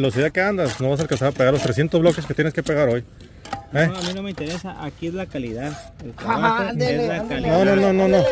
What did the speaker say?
velocidad que andas, no vas a alcanzar a pegar los 300 bloques que tienes que pegar hoy. ¿Eh? No, a mí no me interesa, aquí es la calidad. El Ajá, es la calidad. No, no, no, no, no.